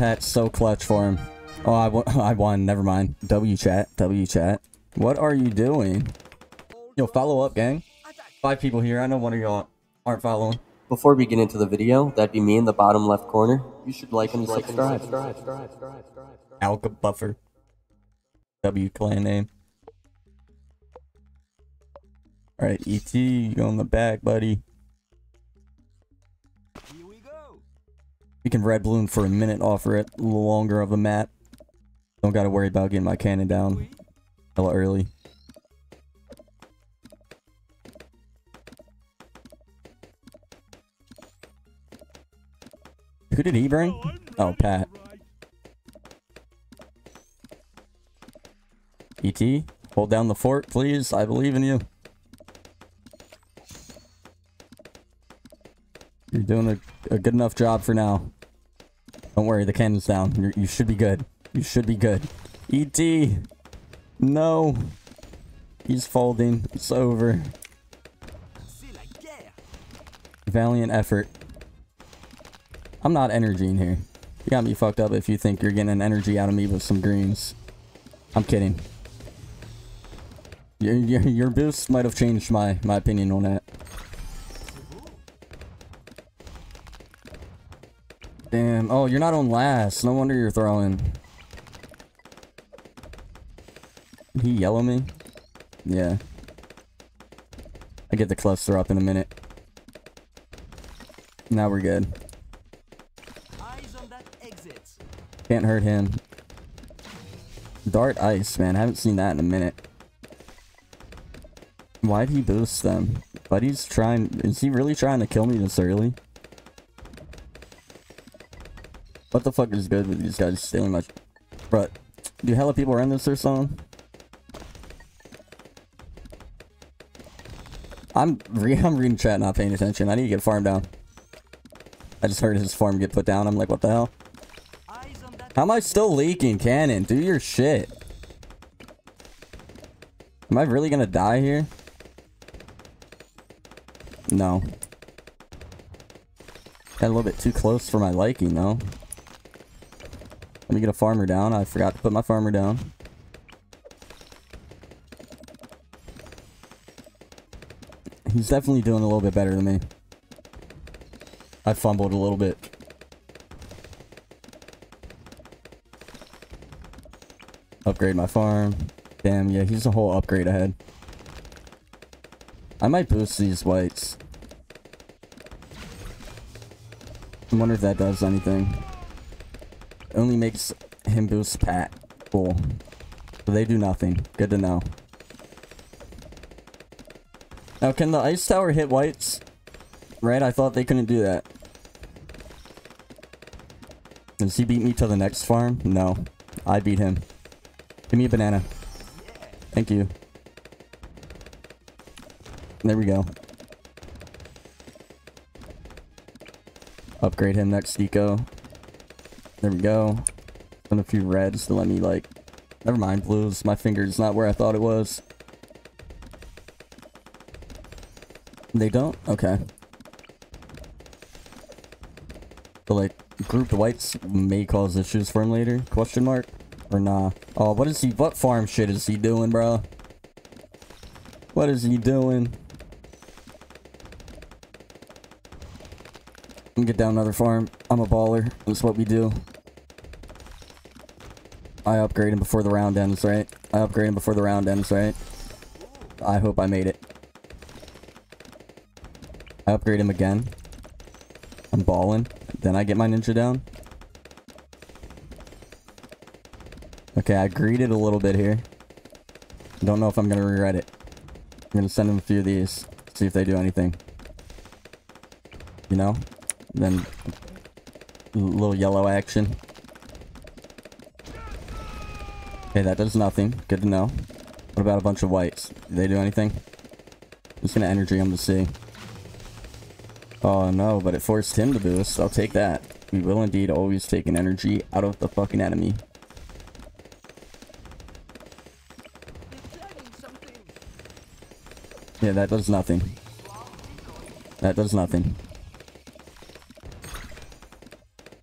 Pat's so clutch for him. Oh, I, won- I won. Never mind. W chat. W chat. What are you doing? Yo, follow up, gang. Five people here. I know one of y'all aren't following. Before we get into the video, that'd be me in the bottom left corner. You should like and subscribe. Alka Buffer. W clan name. Alright, ET, you go in the back, buddy. We can red balloon for a minute, offer it a little longer of a map. Don't gotta worry about getting my cannon down hella early. Who did he bring? Oh, Pat. ET, hold down the fort, please. I believe in you. You're doing a, a good enough job for now. Don't worry, the cannon's down. You're, you should be good. You should be good. ET! No! He's folding. It's over. Valiant effort. I'm not energy in here. You got me fucked up if you think you're getting an energy out of me with some greens. I'm kidding. Your, your, your boost might have changed my, my opinion on that. Damn. Oh, you're not on last. No wonder you're throwing. Did he yellow me? Yeah. I get the cluster up in a minute. Now we're good. Can't hurt him. Dart ice, man. I haven't seen that in a minute. Why'd he boost them? Buddy's trying... Is he really trying to kill me this early? What the fuck is good with these guys stealing my... But do hella people run this or something? I'm re I'm reading chat, not paying attention. I need to get farm down. I just heard his farm get put down. I'm like, what the hell? How am I still leaking, cannon? Do your shit. Am I really gonna die here? No. Got a little bit too close for my liking, though. Let me get a farmer down. I forgot to put my farmer down. He's definitely doing a little bit better than me. I fumbled a little bit. Upgrade my farm. Damn, yeah, he's a whole upgrade ahead. I might boost these whites. I wonder if that does anything. Only makes him boost Pat. Cool. So they do nothing. Good to know. Now, can the ice tower hit whites? Right? I thought they couldn't do that. Does he beat me to the next farm? No. I beat him. Give me a banana. Thank you. There we go. Upgrade him next eco. There we go. And a few reds to let me like... Never mind, blues. My finger's not where I thought it was. They don't? Okay. So like, grouped whites may cause issues for him later? Question mark? Or nah? Oh, what is he- what farm shit is he doing, bro? What is he doing? Get down another farm. I'm a baller. That's what we do. I upgrade him before the round ends, right? I upgrade him before the round ends, right? I hope I made it. I upgrade him again. I'm balling. Then I get my ninja down. Okay, I greeted a little bit here. Don't know if I'm gonna regret it. I'm gonna send him a few of these. See if they do anything. You know? Then... Little yellow action. Okay, that does nothing. Good to know. What about a bunch of whites? Do they do anything? I'm just gonna energy them to see. Oh no, but it forced him to boost. I'll take that. We will indeed always take an energy out of the fucking enemy. Yeah, that does nothing. That does nothing.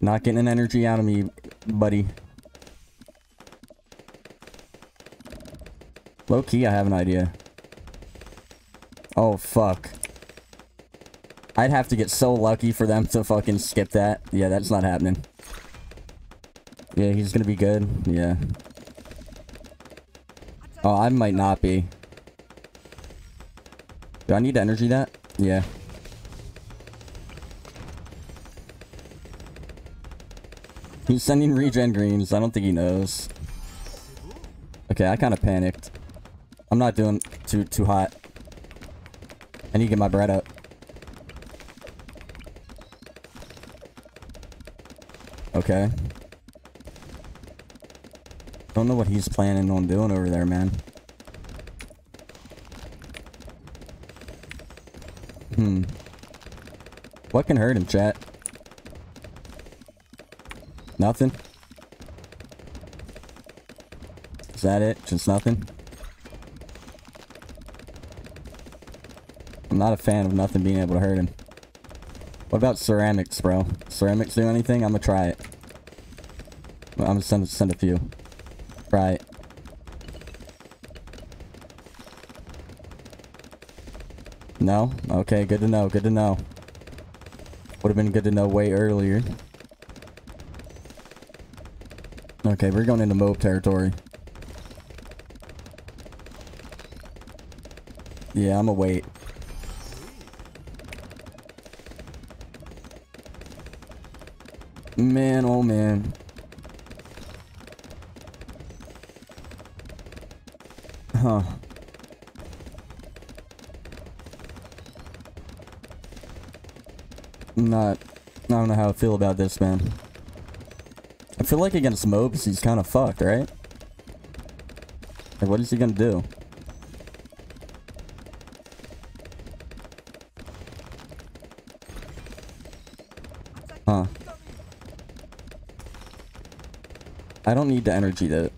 Not getting an energy out of me buddy. Low key, I have an idea. Oh, fuck. I'd have to get so lucky for them to fucking skip that. Yeah, that's not happening. Yeah, he's gonna be good. Yeah. Oh, I might not be. Do I need to energy that? Yeah. He's sending regen greens. I don't think he knows. Okay, I kind of panicked. I'm not doing too too hot. I need to get my bread up. Okay. Don't know what he's planning on doing over there, man. Hmm. What can hurt him, chat? Nothing? Is that it? Just nothing? I'm not a fan of nothing being able to hurt him. What about ceramics, bro? Ceramics do anything? I'm gonna try it. I'm gonna send, send a few. Try it. No? Okay, good to know, good to know. Would have been good to know way earlier. Okay, we're going into mob territory. Yeah, I'm gonna wait. Man, oh man. Huh. I'm not... I don't know how I feel about this, man. I feel like against mobs, he's kind of fucked, right? Like, what is he gonna do? Huh. I don't need the energy to...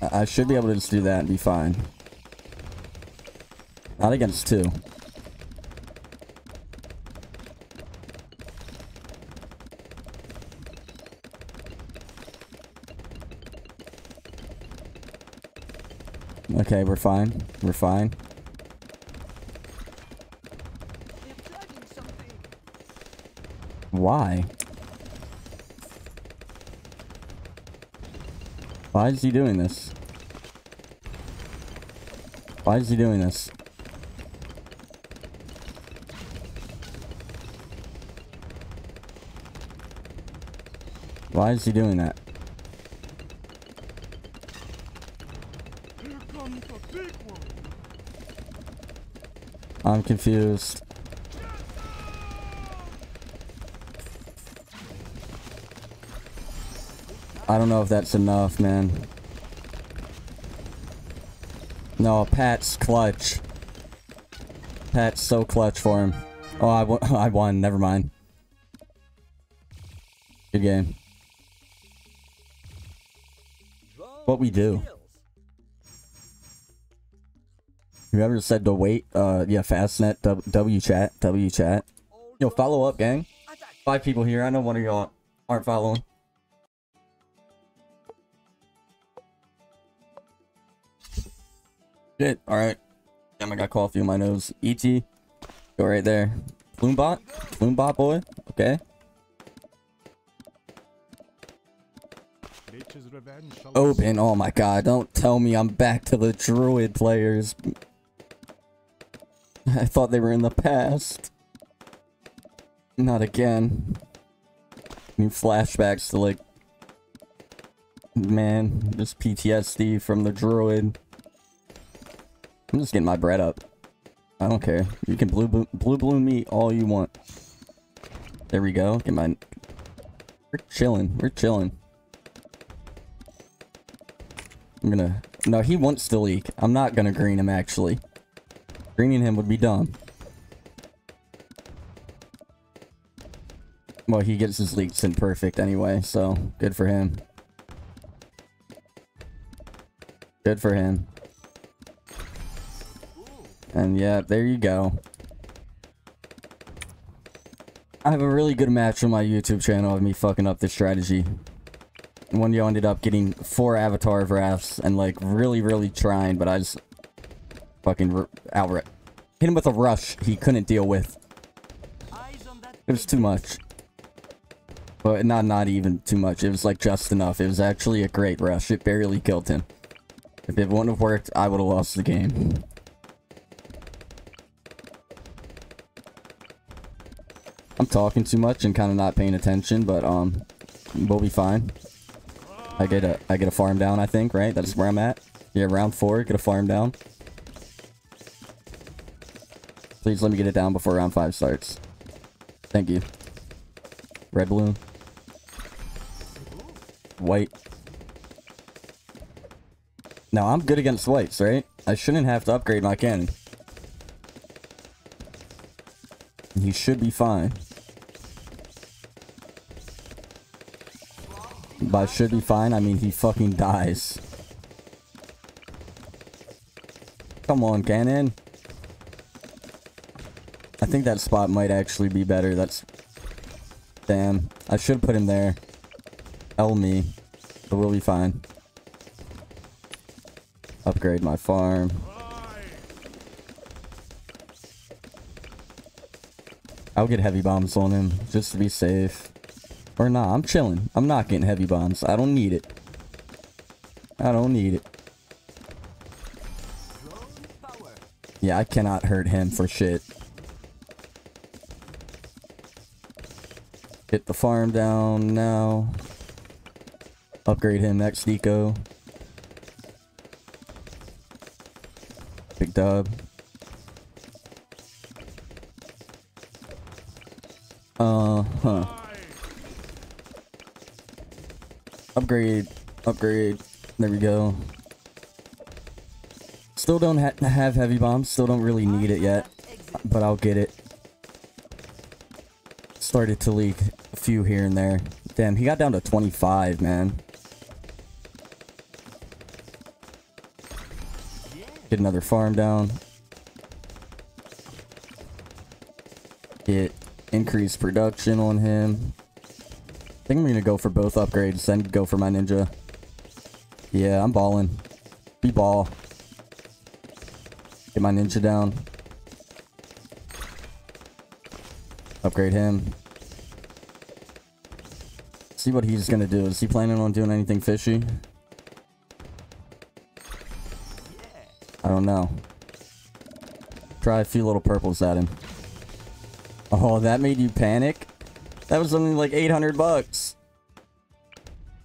I I should be able to just do that and be fine. Not against two. Okay, we're fine. We're fine. Why? Why is he doing this? Why is he doing this? Why is he doing that? I'm confused. I don't know if that's enough, man. No, Pat's clutch. Pat's so clutch for him. Oh, I, I won. Never mind. Good game. What we do. Whoever said to wait, uh, yeah, Fastnet, w chat, W chat. Yo, follow up, gang. Five people here. I know one of y'all aren't following. Shit, alright. Damn, I got coffee in my nose. ET, go right there. Plumebot? Plumebot boy? Okay. Open, oh my god, don't tell me I'm back to the druid players. I thought they were in the past. Not again. New flashbacks to like... Man, just PTSD from the druid. I'm just getting my bread up. I don't care. You can blue blue, blue balloon me all you want. There we go. Get my... We're chilling. We're chilling. I'm gonna... No, he wants to leak. I'm not gonna green him, actually. Greening him would be dumb. Well, he gets his leaks in perfect anyway, so good for him. Good for him. And yeah, there you go. I have a really good match on my YouTube channel of me fucking up this strategy. One yo ended up getting four Avatar of Wraths and like really, really trying, but I just fucking outright hit him with a rush he couldn't deal with. It was too much. But not not even too much. It was like just enough. It was actually a great rush. It barely killed him. If it wouldn't have worked, I would have lost the game. I'm talking too much and kind of not paying attention, but um, we'll be fine. I get a I get a farm down, I think, right? That's where I'm at. Yeah, round four, get a farm down. Please let me get it down before round five starts. Thank you. Red balloon. White. Now, I'm good against whites, right? I shouldn't have to upgrade my cannon. He should be fine. By should be fine, I mean he fucking dies. Come on, cannon. I think that spot might actually be better. That's... Damn. I should put him there. L me. But we'll be fine. Upgrade my farm. I'll get heavy bombs on him, just to be safe. Or nah, I'm chilling. I'm not getting heavy bombs. I don't need it. I don't need it. Yeah, I cannot hurt him for shit. Hit the farm down now. Upgrade him next eco. Big dub. Uh huh. Upgrade. Upgrade. There we go. Still don't ha have heavy bombs. Still don't really need it yet. But I'll get it. Started to leak a few here and there. Damn, he got down to 25, man. Get another farm down. Get increased production on him. Think I'm gonna go for both upgrades, then go for my ninja. Yeah, I'm balling. Be ball. Get my ninja down. Upgrade him. See what he's gonna do. Is he planning on doing anything fishy? I don't know. Try a few little purples at him. Oh, that made you panic? That was only like 800 bucks.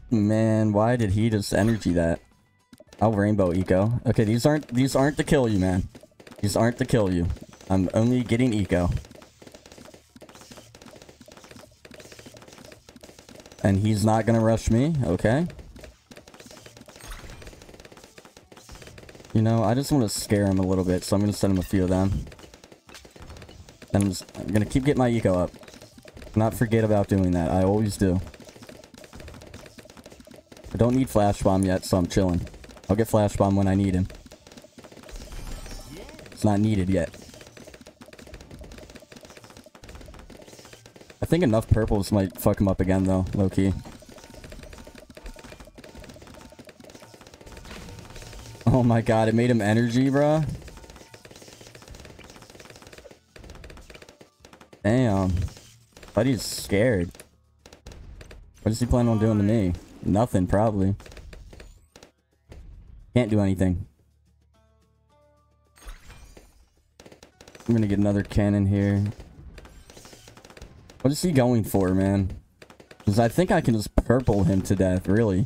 Man, why did he just energy that? Oh, rainbow eco. Okay, these aren't these aren't to kill you, man. These aren't to kill you. I'm only getting eco. And he's not gonna rush me, okay? You know, I just want to scare him a little bit, so I'm gonna send him a few of them. And I'm, just, I'm gonna keep getting my eco up. Not forget about doing that. I always do. I don't need flash bomb yet, so I'm chilling. I'll get flash bomb when I need him. It's not needed yet. I think enough purples might fuck him up again, though, low-key. Oh my god, it made him energy, bruh. Damn. Buddy's scared. What does he plan on doing to me? Nothing, probably. Can't do anything. I'm gonna get another cannon here. What is he going for, man? Because I think I can just purple him to death, really.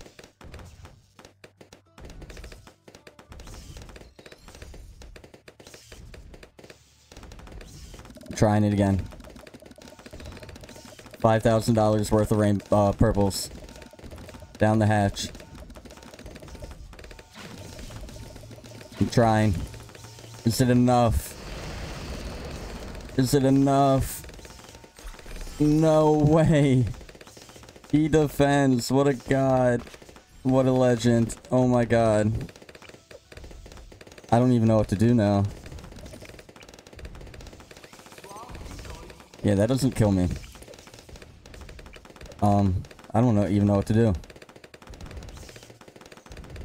Trying it again. $5,000 worth of rain uh, purples. Down the hatch. I'm trying. Is it enough? Is it enough? No way. He defends. What a god. What a legend. Oh my god. I don't even know what to do now. Yeah, that doesn't kill me. Um, I don't know even know what to do.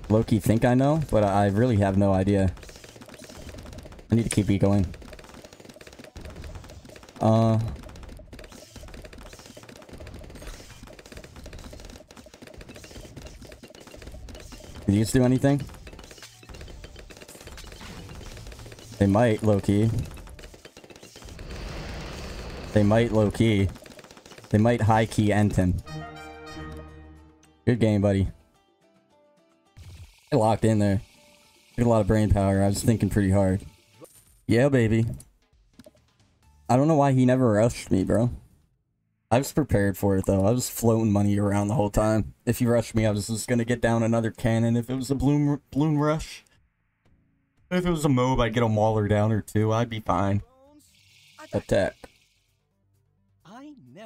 Loki think I know, but I really have no idea. I need to keep going. Uh. Did you guys do anything? They might, low-key. They might low-key. They might high-key end him. Good game, buddy. I locked in there. Took a lot of brain power. I was thinking pretty hard. Yeah, baby. I don't know why he never rushed me, bro. I was prepared for it, though. I was floating money around the whole time. If he rushed me, I was just gonna get down another cannon. If it was a bloom, bloom rush. If it was a mob, I'd get a mauler down or two. I'd be fine. Attack.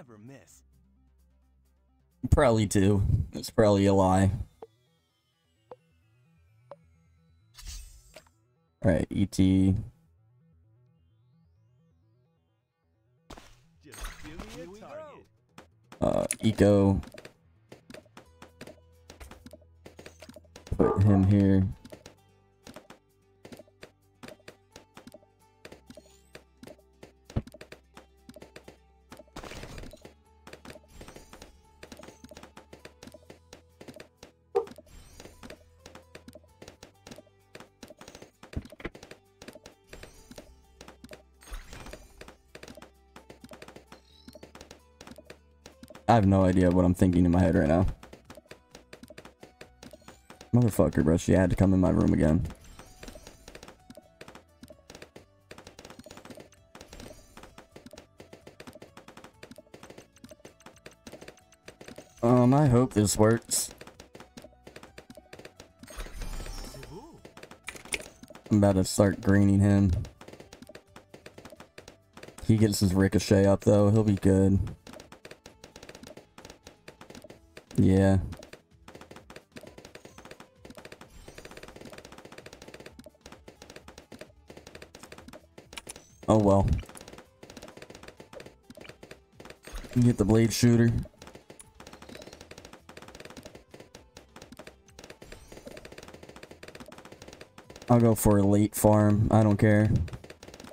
Never miss. Probably two. It's probably a lie. Alright, ET. Uh, Eco. Put him here. I have no idea what I'm thinking in my head right now. Motherfucker, bro. She had to come in my room again. Um, I hope this works. I'm about to start greening him. He gets his ricochet up though, he'll be good. Yeah. Oh well. Get the blade shooter. I'll go for a late farm. I don't care.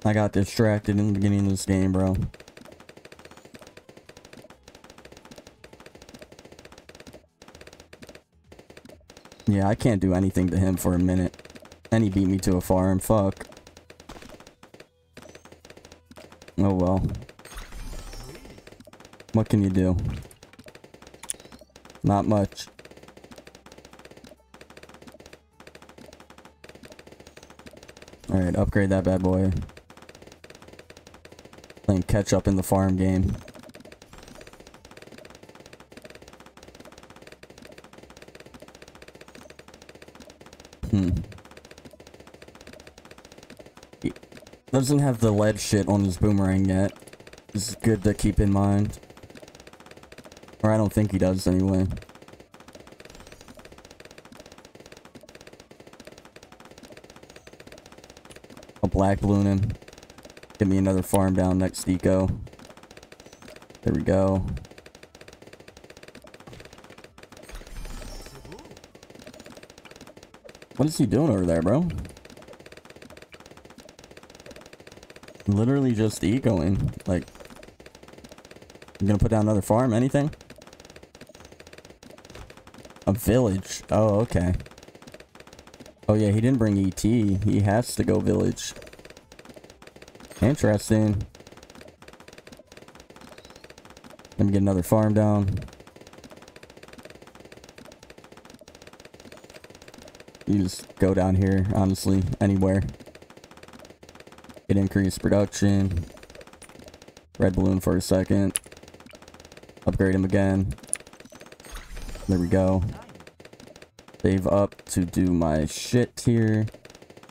I got distracted in the beginning of this game, bro. Yeah, I can't do anything to him for a minute. And he beat me to a farm. Fuck. Oh well. What can you do? Not much. Alright, upgrade that bad boy. Playing catch up in the farm game. Hmm. He doesn't have the lead shit on his boomerang yet. This is good to keep in mind. Or I don't think he does anyway. I'll black him. Get me another farm down next eco. There we go. What is he doing over there, bro? Literally just ecoing. Like, you gonna put down another farm? Anything? A village. Oh, okay. Oh yeah, he didn't bring ET. He has to go village. Interesting. Let me get another farm down. You just go down here, honestly, anywhere. It increased production. Red balloon for a second. Upgrade him again. There we go. Save up to do my shit here.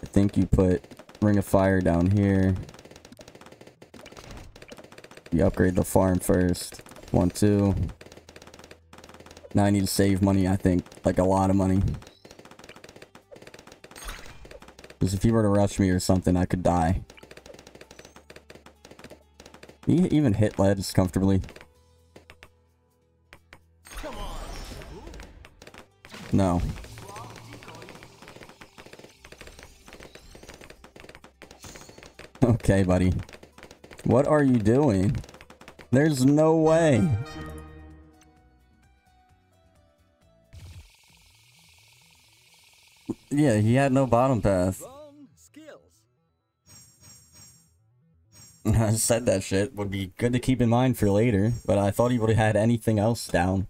I think you put Ring of Fire down here. You upgrade the farm first. One, two. Now I need to save money, I think. Like a lot of money. Because if he were to rush me or something, I could die. He even hit ledge comfortably. No. Okay, buddy. What are you doing? There's no way. Yeah, he had no bottom path. Said that shit would be good to keep in mind for later, but I thought he would have had anything else down.